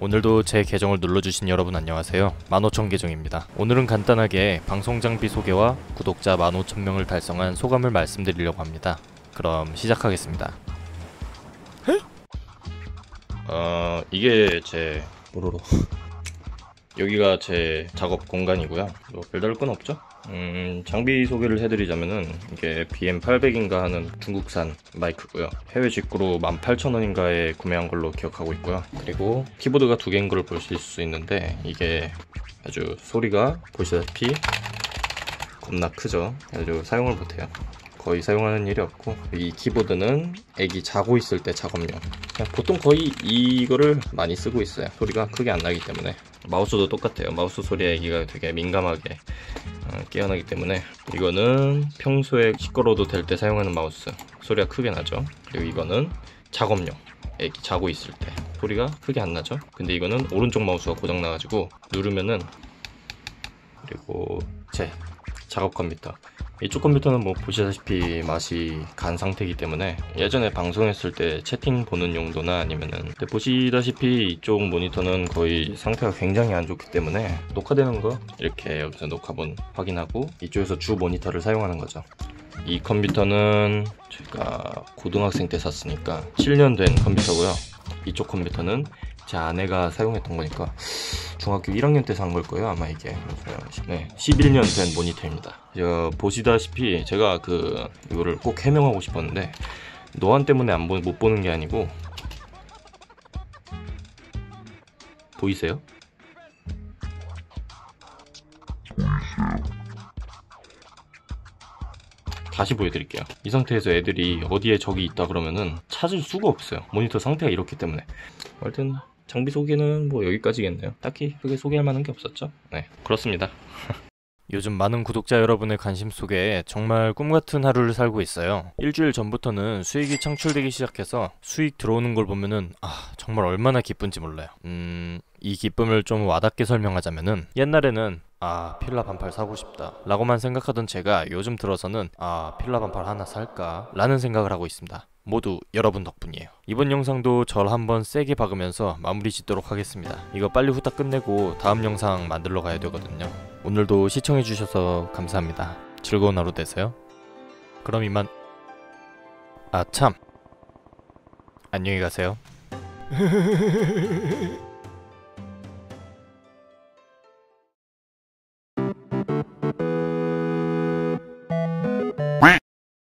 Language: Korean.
오늘도 제 계정을 눌러주신 여러분 안녕하세요. 15,000 계정입니다. 오늘은 간단하게 방송 장비 소개와 구독자 15,000명을 달성한 소감을 말씀드리려고 합니다. 그럼 시작하겠습니다. 어... 이게 제... 뽀로로 여기가 제 작업 공간이고요. 뭐 별다를 건 없죠? 음, 장비 소개를 해드리자면은 이게 BM800인가 하는 중국산 마이크고요. 해외 직구로 18,000원인가에 구매한 걸로 기억하고 있고요. 그리고 키보드가 두 개인 걸 보실 수 있는데 이게 아주 소리가 보시다시피 겁나 크죠? 아주 사용을 못해요 거의 사용하는 일이 없고 이 키보드는 애기 자고 있을 때 작업용. 보통 거의 이거를 많이 쓰고 있어요. 소리가 크게 안 나기 때문에. 마우스도 똑같아요. 마우스 소리에 애기가 되게 민감하게 어, 깨어나기 때문에. 이거는 평소에 시끄러워도 될 때 사용하는 마우스. 소리가 크게 나죠. 그리고 이거는 작업용. 애기 자고 있을 때. 소리가 크게 안 나죠. 근데 이거는 오른쪽 마우스가 고장 나가지고 누르면은 그리고 제 작업 컴퓨터 이쪽 컴퓨터는 뭐 보시다시피 맛이 간 상태이기 때문에 예전에 방송했을 때 채팅 보는 용도나 아니면은 근데 보시다시피 이쪽 모니터는 거의 상태가 굉장히 안 좋기 때문에 녹화되는 거 이렇게 여기서 녹화본 확인하고 이쪽에서 주 모니터를 사용하는 거죠. 이 컴퓨터는 제가 고등학생 때 샀으니까 7년 된 컴퓨터고요. 이쪽 컴퓨터는 제 아내가 사용했던 거니까 중학교 1학년 때 산 걸 거예요 아마 이게 네, 11년 된 모니터입니다. 저, 보시다시피 제가 그 이거를 꼭 해명하고 싶었는데 노안 때문에 안 보, 못 보는 게 아니고 보이세요? 다시 보여드릴게요. 이 상태에서 애들이 어디에 적이 있다 그러면은 찾을 수가 없어요. 모니터 상태가 이렇기 때문에. 하여튼 장비 소개는 뭐 여기까지겠네요. 딱히 크게 소개할 만한 게 없었죠? 네 그렇습니다. 요즘 많은 구독자 여러분의 관심 속에 정말 꿈같은 하루를 살고 있어요. 일주일 전부터는 수익이 창출되기 시작해서 수익 들어오는 걸 보면은 아 정말 얼마나 기쁜지 몰라요. 음... 이 기쁨을 좀 와닿게 설명하자면은 옛날에는 아 필라 반팔 사고 싶다 라고만 생각하던 제가 요즘 들어서는 아 필라 반팔 하나 살까 라는 생각을 하고 있습니다 모두 여러분 덕분이에요. 이번 영상도 절 한번 세게 박으면서 마무리 짓도록 하겠습니다. 이거 빨리 후딱 끝내고 다음 영상 만들러 가야 되거든요. 오늘도 시청해주셔서 감사합니다. 즐거운 하루 되세요. 그럼 이만. 아 참. 안녕히 가세요